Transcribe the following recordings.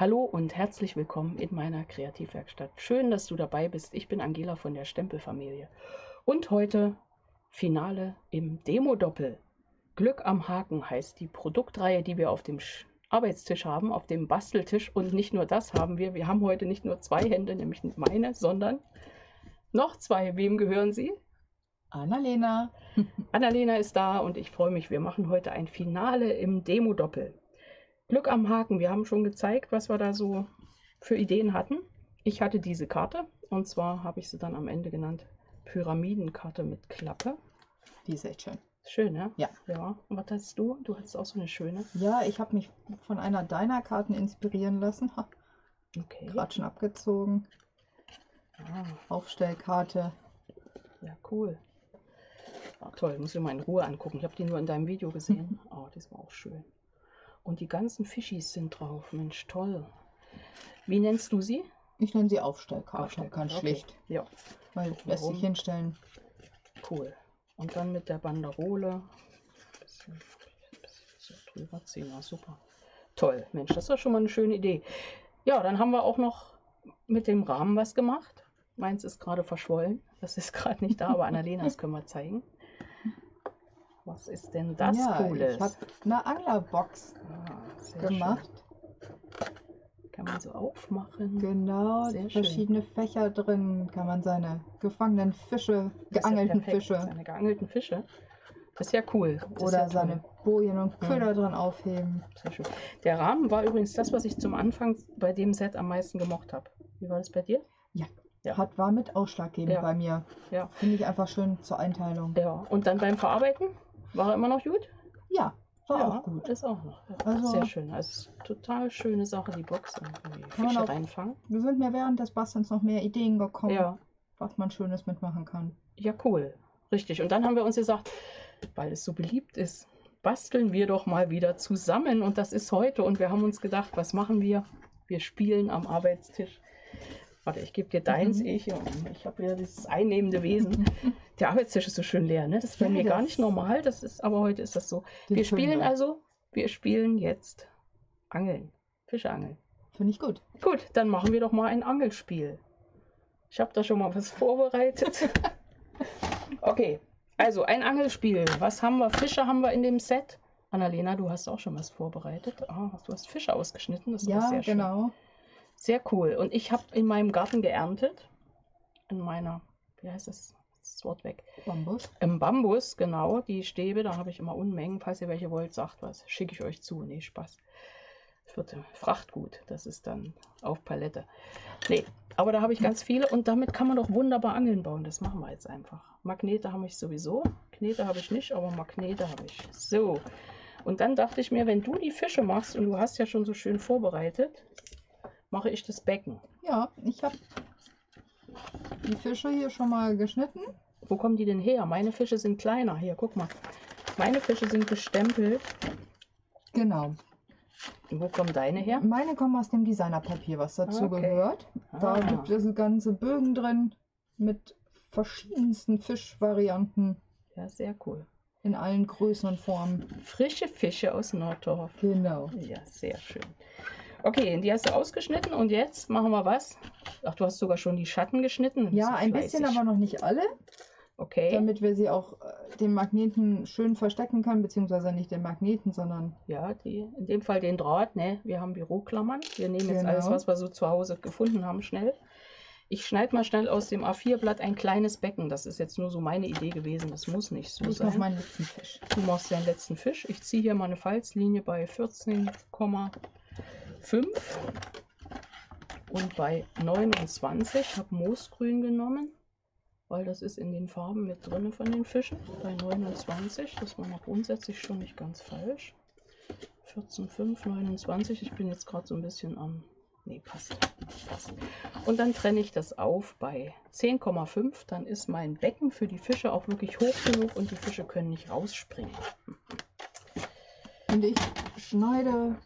Hallo und herzlich willkommen in meiner Kreativwerkstatt. Schön, dass du dabei bist. Ich bin Angela von der Stempelfamilie. Und heute Finale im Demo-Doppel. Glück am Haken heißt die Produktreihe, die wir auf dem Arbeitstisch haben, auf dem Basteltisch. Und nicht nur das haben wir. Wir haben heute nicht nur zwei Hände, nämlich meine, sondern noch zwei. Wem gehören sie? Annalena. Annalena ist da und ich freue mich. Wir machen heute ein Finale im Demo-Doppel. Glück am Haken. Wir haben schon gezeigt, was wir da so für Ideen hatten. Ich hatte diese Karte und zwar habe ich sie dann am Ende genannt Pyramidenkarte mit Klappe. Die ist echt schön. Schön, ne? Ja. Ja. Und was hast du? Du hattest auch so eine schöne. Ja, ich habe mich von einer deiner Karten inspirieren lassen. Ha, Okay. Gerade schon abgezogen. Ah, Aufstellkarte. ja, cool. Ah, toll, muss ich mal in Ruhe angucken. Ich habe die nur in deinem Video gesehen. Oh, das war auch schön. Und die ganzen Fischis sind drauf. Mensch, toll. Wie nennst du sie? Ich nenne sie Aufstellkarte. Aufstellkarte, Ganz okay. schlicht. Ja, Weil lässt Warum? sich hinstellen. cool. Und dann mit der Banderole. Bisschen, bisschen so drüber ziehen. Ja, super. Toll. Mensch, das war schon mal eine schöne Idee. Ja, dann haben wir auch noch mit dem Rahmen was gemacht. Meins ist gerade verschwollen. Das ist gerade nicht da, aber Annalenas können wir zeigen. Was ist denn das ja, Cooles? ich habe eine Anglerbox Ah, gemacht. Schön. Kann man so aufmachen. Genau, Sehr schön. verschiedene Fächer drin. Kann man seine gefangenen Fische, ja geangelten perfekt. Fische Seine geangelten Fische. Das ist ja cool. Das oder ja seine Bojen und Köder drin aufheben. Sehr schön. Der Rahmen war übrigens das, was ich zum Anfang bei dem Set am meisten gemocht habe. Wie war das bei dir? Ja. Hat war mit ausschlaggebend Ja. bei mir. Ja. Finde ich einfach schön zur Einteilung. Ja. Und dann beim Verarbeiten? War er immer noch gut? Ja, war ja, auch gut. Ist auch noch. Also- Sehr schön. Also total schöne Sache, die Box. Man Fische auch- reinfangen. Wir sind mir während des Bastelns noch mehr Ideen gekommen, Ja. was man Schönes mitmachen kann. Ja, cool. Richtig. Und dann haben wir uns gesagt, weil es so beliebt ist, basteln wir doch mal wieder zusammen. Und das ist heute. Und wir haben uns gedacht, was machen wir? Wir spielen am Arbeitstisch. Warte, ich gebe dir deins, Mhm. ich. Ich habe wieder dieses einnehmende Wesen. Der Arbeitstisch ist so schön leer, ne? Das ist bei Ja, mir gar nicht normal. Das ist, aber heute ist das so. Wir spielen also, wir spielen jetzt Angeln. Fischeangeln. Finde ich gut. Gut, dann machen wir doch mal ein Angelspiel. Ich habe da schon mal was vorbereitet. okay, also ein Angelspiel. Was haben wir? Fische haben wir in dem Set. Annalena, du hast auch schon was vorbereitet. Ah, du hast Fische ausgeschnitten. Das ist ja, sehr schön. genau. Sehr cool. Und ich habe in meinem Garten geerntet. In meiner, wie heißt das? Das Wort weg. Bambus. Im Bambus, genau, die Stäbe, da habe ich immer Unmengen. Falls ihr welche wollt, sagt was. Schicke ich euch zu. Nee, Spaß. Es wird Frachtgut. Das ist dann auf Palette. Nee, aber da habe ich ganz viele und damit kann man doch wunderbar Angeln bauen. Das machen wir jetzt einfach. Magnete habe ich sowieso. Knete habe ich nicht, aber Magnete habe ich. So. Und dann dachte ich mir, wenn du die Fische machst und du hast ja schon so schön vorbereitet, mache ich das Becken. Ja, ich habe die Fische hier schon mal geschnitten. Wo kommen die denn her? Meine Fische sind kleiner. Hier, guck mal. Meine Fische sind gestempelt. Genau. Und wo kommen deine her? Meine kommen aus dem Designerpapier, was dazu Okay. gehört. Da Ah. gibt es ganze Bögen drin mit verschiedensten Fischvarianten Ja, sehr cool. in allen Größen und Formen. Frische Fische aus Nordorf. Genau. Ja, sehr schön. Okay, die hast du ausgeschnitten und jetzt machen wir was? Ach, du hast sogar schon die Schatten geschnitten. Ja, ein bisschen, fleißig. aber noch nicht alle, Okay. damit wir sie auch äh, den Magneten schön verstecken können, beziehungsweise nicht den Magneten, sondern Ja, die, in dem Fall den Draht, ne? Wir haben Büroklammern. Wir nehmen jetzt Genau. alles, was wir so zu Hause gefunden haben, schnell. Ich schneide mal schnell aus dem A4-Blatt ein kleines Becken. Das ist jetzt nur so meine Idee gewesen. Das muss nicht so ich sein. meinen letzten Fisch. Du machst deinen letzten Fisch. Ich ziehe hier mal eine Falzlinie bei 14,5 und bei 29. Ich habe Moosgrün genommen, weil das ist in den Farben mit drin von den Fischen. Bei 29, das war noch grundsätzlich schon nicht ganz falsch. 14,5, 29. Ich bin jetzt gerade so ein bisschen am. Nee, passt. passt. Und dann trenne ich das auf bei 10,5. Dann ist mein Becken für die Fische auch wirklich hoch genug und die Fische können nicht rausspringen. Und ich schneide,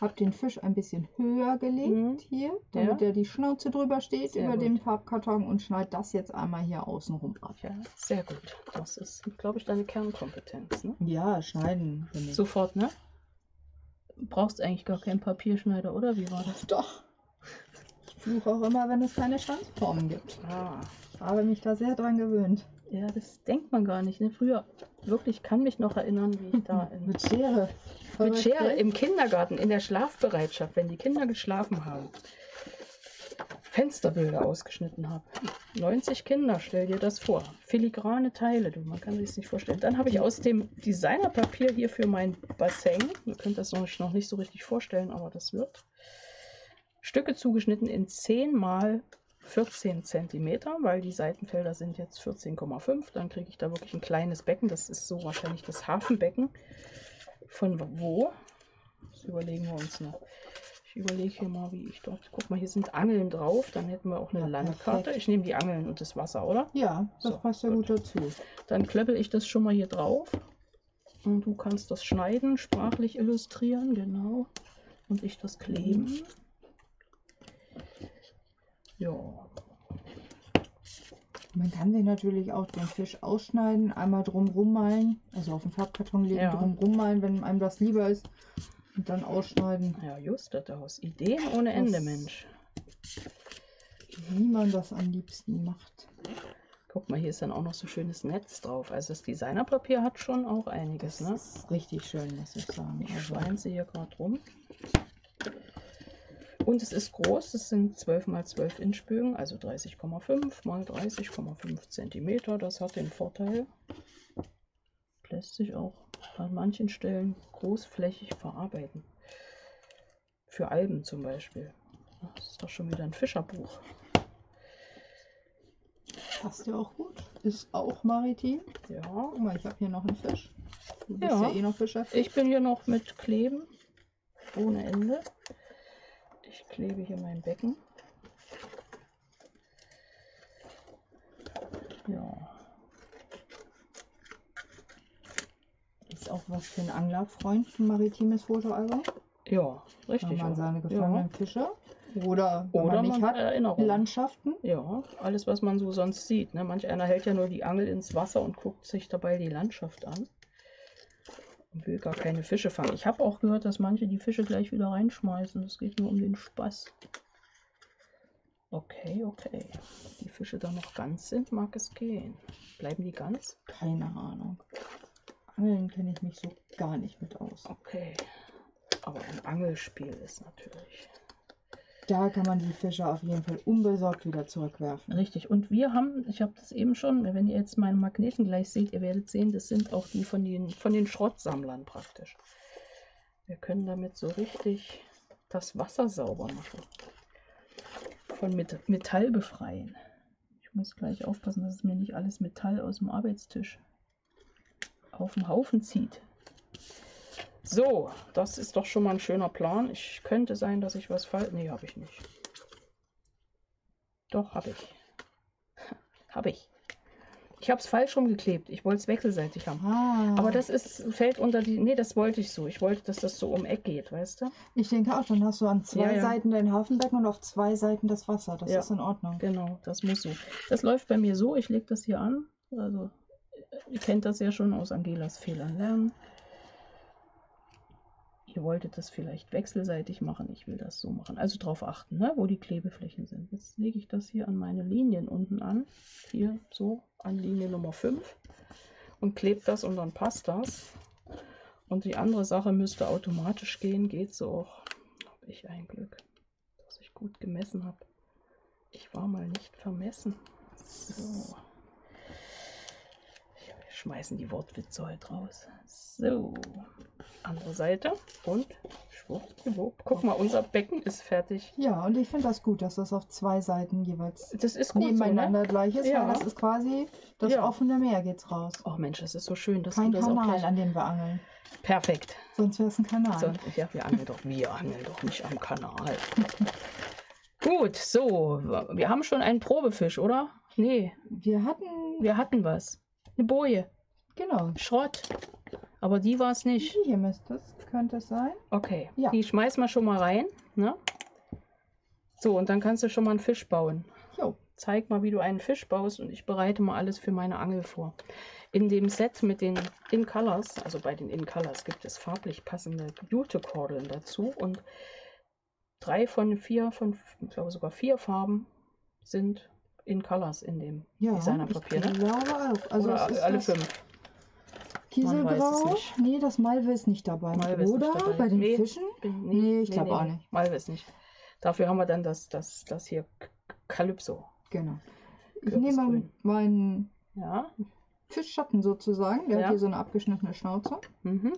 habe den Fisch ein bisschen höher gelegt Mhm. hier, damit Ja. er die Schnauze drüber steht Sehr über gut. dem Farbkarton und schneide das jetzt einmal hier außenrum ab. Ja, sehr gut. Das ist, glaube ich, deine Kernkompetenz. Ne? Ja, schneiden. Sofort, ne? brauchst eigentlich gar keinen Papierschneider, oder? Wie war das? Doch. Ich fluche auch immer, wenn es keine Schwanzformen gibt. Ah. Habe mich da sehr dran gewöhnt. Ja, das denkt man gar nicht. Ne? Früher, wirklich, kann mich noch erinnern, wie ich da in, Mit Schere. mit Schere im Kindergarten, in der Schlafbereitschaft, wenn die Kinder geschlafen haben, Fensterbilder ausgeschnitten habe. 90 Kinder, stell dir das vor. Filigrane Teile, du, man kann sich das nicht vorstellen. Dann habe ich aus dem Designerpapier hier für mein Bassin, ihr könnt das noch nicht, noch nicht so richtig vorstellen, aber das wird, Stücke zugeschnitten in 10 mal 14 cm, weil die Seitenfelder sind jetzt 14,5. Dann kriege ich da wirklich ein kleines Becken. Das ist so wahrscheinlich das Hafenbecken. Von wo? Das überlegen wir uns noch. Ich überlege hier mal, wie ich dort. Guck mal, hier sind Angeln drauf. Dann hätten wir auch eine Ja, Landkarte. perfekt. Ich nehme die Angeln und das Wasser, oder? Ja, das So, passt ja gut. dazu. Dann klöppel ich das schon mal hier drauf. Und du kannst das schneiden, sprachlich illustrieren, genau. Und ich das kleben. Ja, Man kann sich natürlich auch den Fisch ausschneiden, einmal drumrum malen, also auf den Farbkarton legen, Ja. drumrum malen, wenn einem das lieber ist. Und dann ausschneiden, ja, just das aus. Ideen ohne Ende, Das- Mensch. wie man das am liebsten macht. Guck mal, hier ist dann auch noch so schönes Netz drauf. Also das Designerpapier hat schon auch einiges, Das ne? ist richtig schön, muss ich sagen. Ich Also, schweinze hier gerade rum. Und es ist groß, es sind 12 mal 12 Inch Bögen, also 30,5 mal 30,5 Zentimeter. Das hat den Vorteil, lässt sich auch an manchen Stellen großflächig verarbeiten. Für Alben zum Beispiel. Das ist doch schon wieder ein Fischerbuch. passt ja auch gut. Ist auch maritim. Ja, Guck mal, ich habe hier noch einen Fisch. Du bist Ja. ja, eh noch beschäftigt. Ich bin hier noch mit Kleben ohne Ende. Ich klebe hier mein Becken. Ja, Ist auch was für einen Anglerfreund, ein maritimes Fotoalbum. ja, Wenn richtig. man auch. seine ja. gefangenen Fische oder, wenn Oder man nicht man hat, Erinnerungen. Landschaften. Ja, alles, was man so sonst sieht. Ne? Manch einer hält ja nur die Angel ins Wasser und guckt sich dabei die Landschaft an. Und will gar keine Fische fangen. Ich habe auch gehört, dass manche die Fische gleich wieder reinschmeißen. Es geht nur um den Spaß. Okay, okay. Die Fische dann noch ganz sind, mag es gehen. Bleiben die ganz? Keine Ahnung. Angeln kenne ich mich so gar nicht mit aus. Okay. Aber ein Angelspiel ist natürlich. Da kann man die Fische auf jeden Fall unbesorgt wieder zurückwerfen. Richtig. Und wir haben, ich habe das eben schon, wenn ihr jetzt meine Magneten gleich seht, ihr werdet sehen, das sind auch die von den, von den Schrottsammlern praktisch. Wir können damit so richtig das Wasser sauber machen. Von Met Metall befreien. Ich muss gleich aufpassen, dass es mir nicht alles Metall aus dem Arbeitstisch auf den Haufen zieht. So, das ist doch schon mal ein schöner Plan. Ich könnte sein, dass ich was falsch. Nee, habe ich nicht. Doch, habe ich. Habe ich. Ich habe es falsch rumgeklebt. Ich wollte es wechselseitig haben. Ah, Aber das ist, fällt unter die. Nee, das wollte ich so. Ich wollte, dass das so um Eck geht, weißt du? ich denke auch, dann hast du an zwei Ja, ja. Seiten dein Hafenbecken und auf zwei Seiten das Wasser. Das Ja. ist in Ordnung. Genau, das muss so. Das läuft bei mir so. Ich lege das hier an. Also, ihr kennt das ja schon aus Angelas Fehlern lernen. Ihr wolltet das vielleicht wechselseitig machen. Ich will das so machen. Also darauf achten, ne, wo die Klebeflächen sind. Jetzt lege ich das hier an meine Linien unten an. Hier so an Linie Nummer 5 und klebe das und dann passt das. Und die andere Sache müsste automatisch gehen. Geht so auch. Habe ich ein Glück, dass ich gut gemessen habe. Ich war mal nicht vermessen. So. Schmeißen die Wortwitze heute raus. So. Andere Seite. Und schwuppdiwupp. Guck mal, unser Becken ist fertig. Ja, und ich finde das gut, dass das auf zwei Seiten jeweils Das ist gut nebeneinander so, ne? gleich ist, Ja. weil das ist quasi das Ja. offene Meer geht's raus. Oh Mensch, das ist so schön, dass Kein du das Kanal, an dem wir angeln. Perfekt. Sonst wäre es ein Kanal. So, ja, wir angeln doch, wir angeln doch nicht am Kanal. Gut, so, wir haben schon einen Probefisch, oder? Nee, Wir hatten, wir hatten was. Eine Boje, genau, Schrott. Aber die war es nicht. die hier müsste es, könnte es sein. Okay, Ja. die schmeiß mal schon mal rein. Ne? So, und dann kannst du schon mal einen Fisch bauen. Jo, zeig mal, wie du einen Fisch baust und ich bereite mal alles für meine Angel vor. In dem Set mit den In Colors, also bei den In Colors gibt es farblich passende Jute-Kordeln dazu und drei von vier, von, ich glaube sogar vier Farben sind In Colors in dem Ja, Designerpapier. ich Ne? glaube auch. Also Oder es ist alle fünf. Kieselgrau. Nee, das Malve ist nicht dabei. Malve ist Oder nicht dabei. bei den Nee. Fischen? Bin, Nee, ich glaub auch nicht. Mal weiß nicht. Dafür haben wir dann das, das, das hier K- Calypso. Genau. Ich nehme meinen Ja. Fischschatten sozusagen. Der Ja. hat hier so eine abgeschnittene Schnauze. Mhm.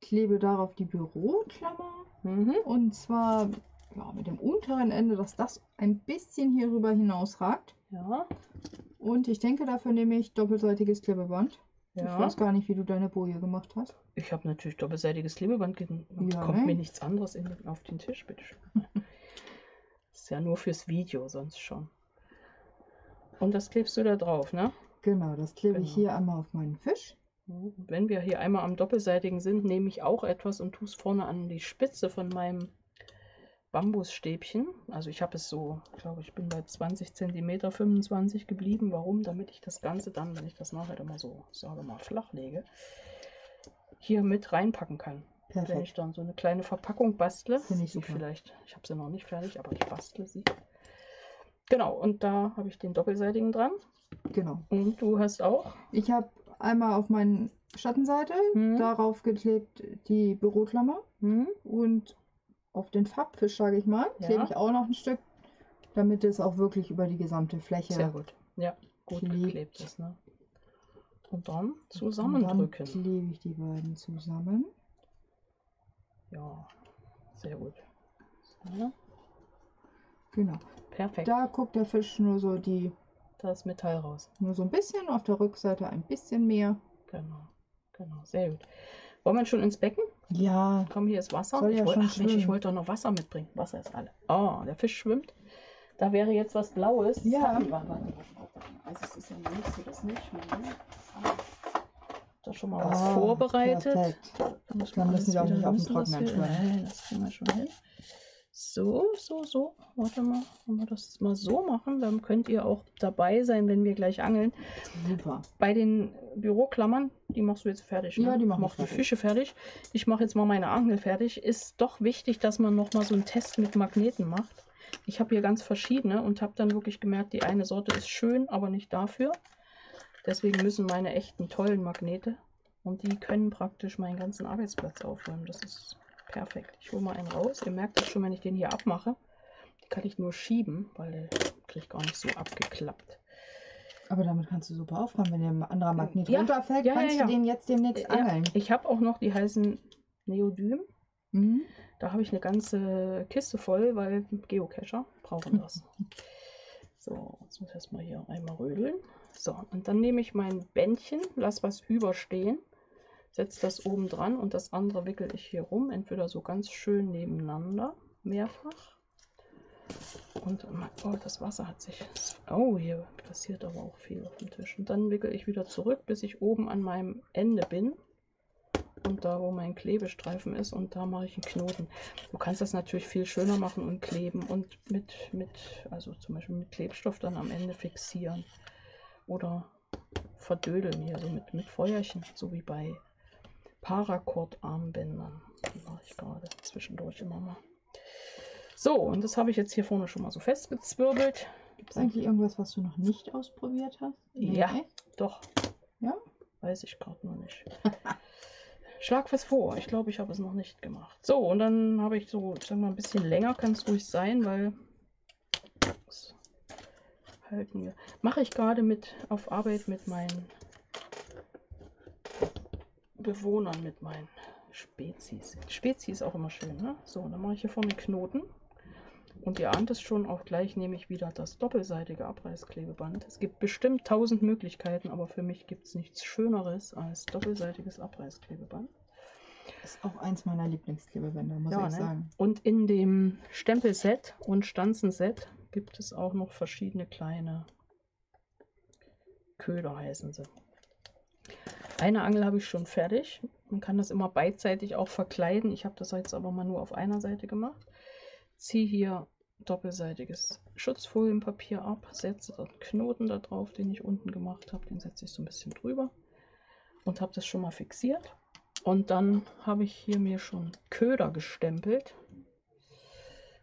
Klebe darauf die Büroklammer. Mhm. Und zwar ja, mit dem unteren Ende, dass das ein bisschen hier rüber hinausragt. Ja. Und ich denke, dafür nehme ich doppelseitiges Klebeband. Ich Ja. weiß gar nicht, wie du deine Boje gemacht hast. Ich habe natürlich doppelseitiges Klebeband. gen- Ja, Kommt ne? mir nichts anderes in, den- auf den Tisch, bitteschön. ist ja nur fürs Video, sonst schon. Und das klebst du da drauf, ne? Genau, das klebe ich Genau. hier einmal auf meinen Fisch. Wenn wir hier einmal am doppelseitigen sind, nehme ich auch etwas und tue es vorne an die Spitze von meinem Bambusstäbchen. Also ich habe es so, ich glaube, ich bin bei 20 cm 25 geblieben. Warum? Damit ich das Ganze dann, wenn ich das nachher immer so, sage mal, flach lege, hier mit reinpacken kann. Wenn ich Perfekt. dann so eine kleine Verpackung bastle, Finde ich super. vielleicht, ich habe sie noch nicht fertig, aber ich bastle sie. Genau, und da habe ich den doppelseitigen dran. Genau. Und du hast auch. Ich habe einmal auf meine Schattenseite Mhm. darauf geklebt die Büroklammer Hm? und auf den Farbfisch, sage ich mal, Ja. klebe ich auch noch ein Stück, damit es auch wirklich über die gesamte Fläche Sehr gut. Ja, gut Klebt. geklebt ist, ne? Und dann Und zusammendrücken. Dann klebe ich die beiden zusammen. Ja, sehr gut. So, Genau. perfekt. Da guckt der Fisch nur so die, Da ist Metall raus. nur so ein bisschen, auf der Rückseite ein bisschen mehr. Genau. Genau, sehr gut. Wollen wir schon ins Becken? Ja, Komm, hier ist Wasser. Soll ich ja wollte, schon ach Mensch, ich schwimmen. wollte doch noch Wasser mitbringen. Wasser ist alle. Oh, der Fisch schwimmt. Da wäre jetzt was Blaues. Das Ja. wir. Warte, warte, warte. Also es ist ja nicht so, das nicht. Moment. Da schon mal was Ah, vorbereitet. perfekt. Da muss Dann man müssen wir auch alles nicht auf dem müssen Trockenen schwimmen. Nein, das kriegen wir schon hin. So, so, so. Warte mal, wenn wir das mal so machen, dann könnt ihr auch dabei sein, wenn wir gleich angeln. super. Bei den Büroklammern, die machst du jetzt fertig. Ne? Ja, die mach ich ich mach die. Fische fertig. Ich mache jetzt mal meine Angel fertig. Ist doch wichtig, dass man noch mal so einen Test mit Magneten macht. Ich habe hier ganz verschiedene und habe dann wirklich gemerkt, die eine Sorte ist schön, aber nicht dafür. Deswegen müssen meine echten tollen Magnete und die können praktisch meinen ganzen Arbeitsplatz aufräumen. Das ist perfekt. Ich hole mal einen raus. Ihr merkt das schon, wenn ich den hier abmache. Die kann ich nur schieben, weil der kriegt gar nicht so abgeklappt. Aber damit kannst du super aufräumen. Wenn dir ein anderer Magnet Ja, runterfällt, ja, ja, kannst ja. du den jetzt demnächst Ja, angeln. ich habe auch noch, die heißen Neodym. Mhm. Da habe ich eine ganze Kiste voll, weil Geocacher brauchen das. So, jetzt muss ich erstmal hier einmal rödeln. So, und dann nehme ich mein Bändchen, lass was überstehen, setze das oben dran und das andere wickel ich hier rum, entweder so ganz schön nebeneinander, mehrfach. Und oh, das Wasser hat sich. Oh, hier passiert aber auch viel auf dem Tisch. Und dann wickel ich wieder zurück, bis ich oben an meinem Ende bin. Und da, wo mein Klebestreifen ist, und da mache ich einen Knoten. Du kannst das natürlich viel schöner machen und kleben und mit, mit, also zum Beispiel mit Klebstoff dann am Ende fixieren. Oder verdödeln hier, so mit, mit Feuerchen, so wie bei Paracord-Armbändern. Die mache ich gerade zwischendurch immer mal. So, und das habe ich jetzt hier vorne schon mal so festgezwirbelt. Gibt es eigentlich irgendwas, was du noch nicht ausprobiert hast? Ja. echt? Doch. Ja? Weiß ich gerade noch nicht. Schlag was vor. Ich glaube, ich habe es noch nicht gemacht. So, und dann habe ich so, ich sag mal, ein bisschen länger kann es ruhig sein, weil halten wir. Mache ich gerade mit auf Arbeit mit meinen Bewohnern, mit meinen Spezies. Spezies ist auch immer schön, ne? So, dann mache ich hier vorne einen Knoten. Und ihr ahnt es schon, auch gleich nehme ich wieder das doppelseitige Abreißklebeband. Es gibt bestimmt tausend Möglichkeiten, aber für mich gibt es nichts Schöneres als doppelseitiges Abreißklebeband. Das ist auch eins meiner Lieblingsklebebänder, muss Ja, ich ne? sagen. Und in dem Stempelset und Stanzenset gibt es auch noch verschiedene kleine Köder, heißen sie. Eine Angel habe ich schon fertig. Man kann das immer beidseitig auch verkleiden. Ich habe das jetzt aber mal nur auf einer Seite gemacht. Ziehe hier doppelseitiges Schutzfolienpapier ab, setze dort Knoten da drauf, den ich unten gemacht habe. Den setze ich so ein bisschen drüber und habe das schon mal fixiert. Und dann habe ich hier mir schon Köder gestempelt.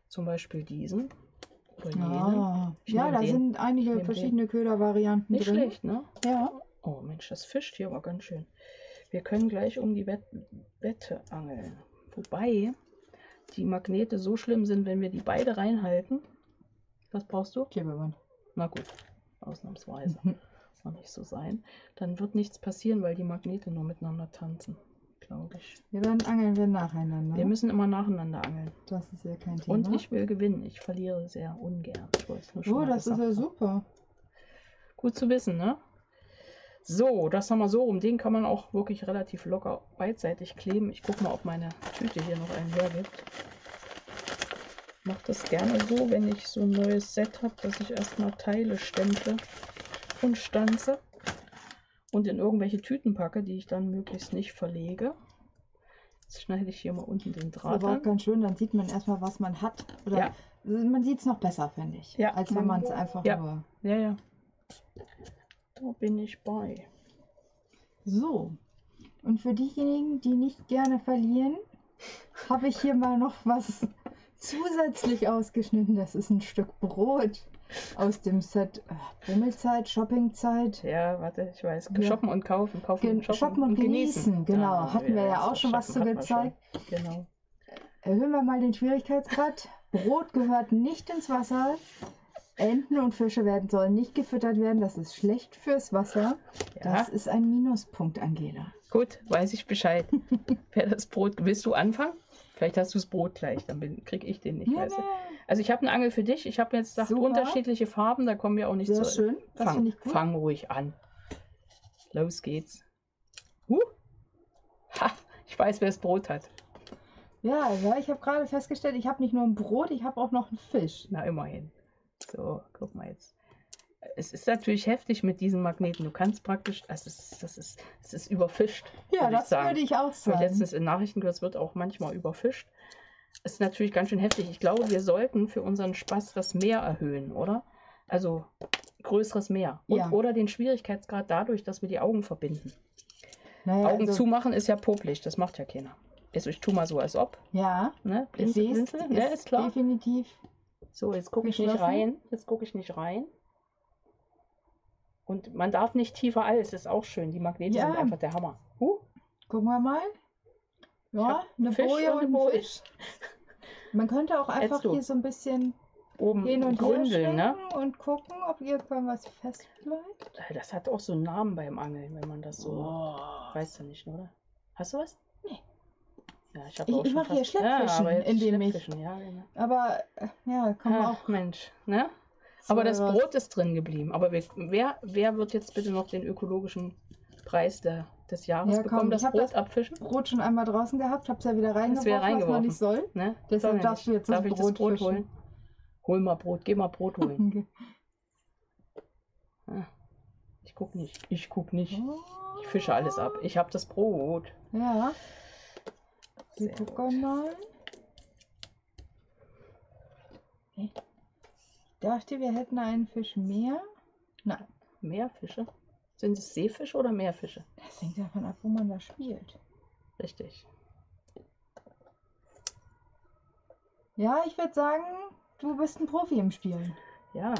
Zum Beispiel diesen. Oder. Ah, ja, da den. sind einige verschiedene Ködervarianten Nicht drin. schlecht, ne? Ja. Oh Mensch, das fischt hier aber ganz schön. Wir können gleich um die Wett Wette angeln. Wobei die Magnete so schlimm sind, wenn wir die beide reinhalten. Was brauchst du? Klebeband. Na gut, ausnahmsweise. Soll nicht so sein. Dann wird nichts passieren, weil die Magnete nur miteinander tanzen, glaube ich. Wir werden angeln wir nacheinander. Wir müssen immer nacheinander angeln. das ist ja kein Thema. Und ich will gewinnen. Ich verliere sehr ungern. Ich oh, das ist ja super. Gut zu wissen, ne? So, das haben wir so rum. Den kann man auch wirklich relativ locker beidseitig kleben. Ich gucke mal, ob meine Tüte hier noch einen hergibt. Ich mache das gerne so, wenn ich so ein neues Set habe, dass ich erstmal Teile stemple und stanze und in irgendwelche Tüten packe, die ich dann möglichst nicht verlege. Jetzt schneide ich hier mal unten den Das Draht aber auch an. ganz schön, dann sieht man erstmal, was man hat. Oder Ja. man sieht es noch besser, finde ich. Ja. Als wenn man es einfach Ja. nur. Ja, ja. Da bin ich bei. So. Und für diejenigen, die nicht gerne verlieren, habe ich hier mal noch was zusätzlich ausgeschnitten. Das ist ein Stück Brot aus dem Set äh, Bummelzeit, Shoppingzeit. Ja, warte, ich weiß. Ja. Shoppen und kaufen, kaufen Gen und shoppen, shoppen und genießen, genau. Ah, Hatten wir ja auch schon was zu gezeigt. Genau. Erhöhen wir mal den Schwierigkeitsgrad. Brot gehört nicht ins Wasser. Enten und Fische werden, sollen nicht gefüttert werden. Das ist schlecht fürs Wasser. Ja, Das ist ein Minuspunkt, Angela. gut, weiß ich Bescheid. Wer das Brot, willst du anfangen? Vielleicht hast du das Brot gleich, dann bin- krieg ich den nicht. Ja, ja, Also ich habe eine Angel für dich. Ich habe jetzt gesagt, unterschiedliche Farben, da kommen wir auch nicht sehr zu. schön. Das Fang, ich gut. fang ruhig an. Los geht's. Uh. Ha, ich weiß, wer das Brot hat. Ja, ja, ich habe gerade festgestellt, ich habe nicht nur ein Brot, ich habe auch noch einen Fisch. Na, immerhin. So, guck mal jetzt. Es ist natürlich heftig mit diesen Magneten. Du kannst praktisch, das ist, das ist, es ist überfischt. Ja, würde ich das sagen. würde ich auch ich sagen. letztens in Nachrichten gehört, es wird auch manchmal überfischt. Es ist natürlich ganz schön heftig. Ich glaube, wir sollten für unseren Spaß das Meer erhöhen, oder? Also größeres Meer. Und, Ja. Oder den Schwierigkeitsgrad dadurch, dass wir die Augen verbinden. Naja, Augen also, zumachen ist ja popelig, das macht ja keiner. Also ich tue mal so, als ob. Ja, Ne? ich Blinzel, es. blinzel. Ja, ist klar. Definitiv. So, jetzt gucke ich nicht rein. Jetzt gucke ich nicht rein. Und man darf nicht tiefer als, ist auch schön. Die Magnete Ja. sind einfach der Hammer. Uh, Gucken wir mal. Ja, eine Fisch Boje und und eine ein Boje. Fisch. Man könnte auch einfach hier so ein bisschen oben hin und her gründeln, ne? und gucken, ob irgendwas fest bleibt. Das hat auch so einen Namen beim Angeln, wenn man das so. Oh. Weißt du nicht, oder? Hast du was? Ja, ich, hab Ich- ich schon mach hier ja, Schleppfischen, jetzt indem ich- ja, genau. Aber äh, ja, wir Ach, auch. Mensch, ne? Aber das was- Brot ist drin geblieben. Aber wer, wer wird jetzt bitte noch den ökologischen Preis der, des Jahres Ja, komm, bekommen? Das ich hab Brot das- abfischen? Brot schon einmal draußen gehabt, hab's ja wieder reingeworfen, was man nicht soll. Ne? Deshalb Soll ja darfst du jetzt das Darf das Brot Brot fischen. holen? Hol mal Brot, geh mal Brot holen. Ah, Ich guck nicht. Ich guck nicht. Ich fische alles ab. Ich habe das Brot. Ja, gucken mal. Ich dachte, wir hätten einen Fisch mehr. Nein, Meerfische? Sind es Seefische oder Meerfische? das hängt davon ab, wo man da spielt. Richtig. Ja, ich würde sagen, du bist ein Profi im Spielen. Ja,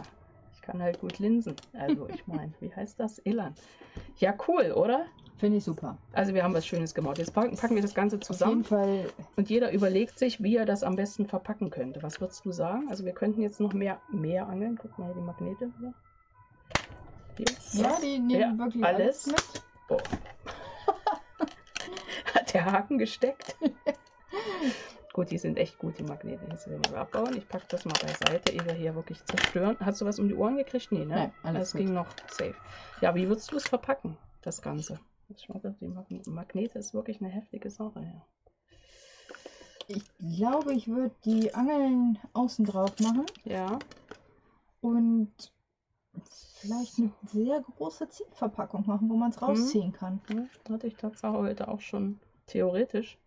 ich kann halt gut linsen. Also ich meine, wie heißt das? Elan. Ja, cool, oder? Finde ich super. Also wir haben was Schönes gemacht. Jetzt packen, packen wir das Ganze Auf jeden zusammen Fall, und jeder überlegt sich, wie er das am besten verpacken könnte. Was würdest du sagen? Also wir könnten jetzt noch mehr, mehr angeln. Guck mal hier die Magnete. Hier. Hier. ja, die nehmen Ja, wirklich alles. alles, mit. Oh. Hat der Haken gesteckt? gut, die sind echt gut, die Magnete. Jetzt werden wir abbauen. Ich packe das mal beiseite, ehe wir hier wirklich zerstören. Hast du was um die Ohren gekriegt? Nee, ne? Nein, alles das gut. ging noch safe. Ja, wie würdest du es verpacken, das Ganze? Ich glaube, die Mag Magnete ist wirklich eine heftige Sache. Ja. Ich glaube, ich würde die Angeln außen drauf machen ja, und vielleicht eine sehr große Ziehverpackung machen, wo man es rausziehen kann. ja, hatte ich Tatsache heute auch schon theoretisch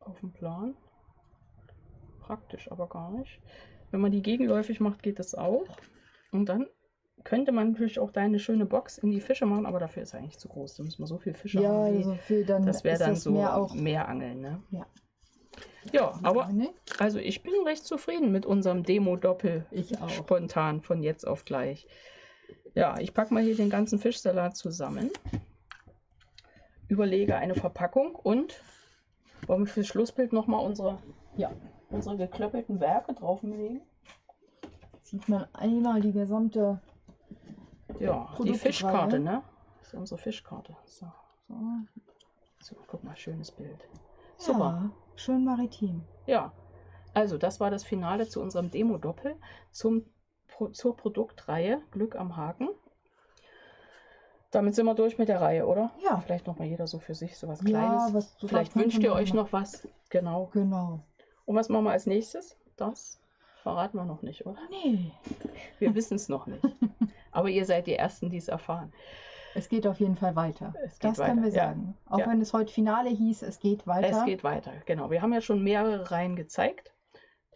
auf dem Plan. praktisch, aber gar nicht. Wenn man die gegenläufig macht, geht das auch. Und dann könnte man natürlich auch deine schöne Box in die Fische machen, aber dafür ist er eigentlich zu groß. Da müssen wir so viele Fische Ja, haben. wie- so viel, dann das wäre dann das so mehr auch. mehr Angeln, ne? Ja. Ja, aber also ich bin recht zufrieden mit unserem Demo-Doppel. Ich auch. Spontan von jetzt auf gleich. Ja, ich packe mal hier den ganzen Fischsalat zusammen. Überlege eine Verpackung und wollen wir fürs Schlussbild nochmal unsere, ja, unsere geklöppelten Werke drauflegen? Sieht man einmal die gesamte. Ja, die Produktreihe. Fischkarte, ne? Das ist unsere Fischkarte. So, so. so guck mal, schönes Bild. Super. Ja, schön maritim. Ja, also das war das Finale zu unserem Demo-Doppel zum, Pro, zur Produktreihe Glück am Haken. Damit sind wir durch mit der Reihe, oder? Ja. Vielleicht noch mal jeder so für sich, so was Ja, Kleines. was so Vielleicht wünscht ihr euch noch was. Genau. Genau. Und was machen wir als nächstes? Das verraten wir noch nicht, oder? Nee. Wir wissen es noch nicht. Aber ihr seid die Ersten, die es erfahren. Es geht auf jeden Fall weiter. Das können wir weiter, ja. sagen. Auch Ja. wenn es heute Finale hieß, es geht weiter. Es geht weiter, genau. Wir haben ja schon mehrere Reihen gezeigt.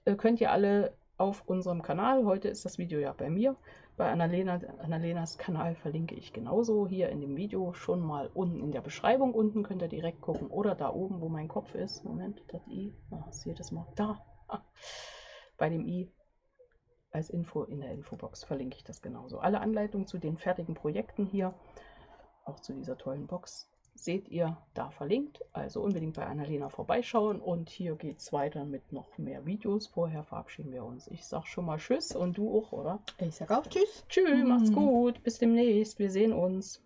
Äh, könnt ihr alle auf unserem Kanal, heute ist das Video ja bei mir, bei Annalena, Annalenas Kanal verlinke ich genauso hier in dem Video schon mal unten in der Beschreibung. Unten könnt ihr direkt gucken oder da oben, wo mein Kopf ist. Moment, das i, ah, seht es mal, da. Ah. Bei dem i als Info in der Infobox verlinke ich das genauso. Alle Anleitungen zu den fertigen Projekten hier, auch zu dieser tollen Box, seht ihr da verlinkt. Also unbedingt bei Annalena vorbeischauen und hier geht es weiter mit noch mehr Videos. Vorher verabschieden wir uns. Ich sag schon mal Tschüss und du auch, oder? Ich sag auch Tschüss. Tschüss, macht's Mhm. gut, bis demnächst, wir sehen uns.